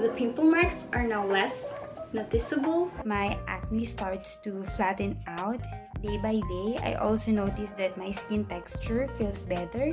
The pimple marks are now less noticeable. My acne starts to flatten out day by day. I also notice that my skin texture feels better.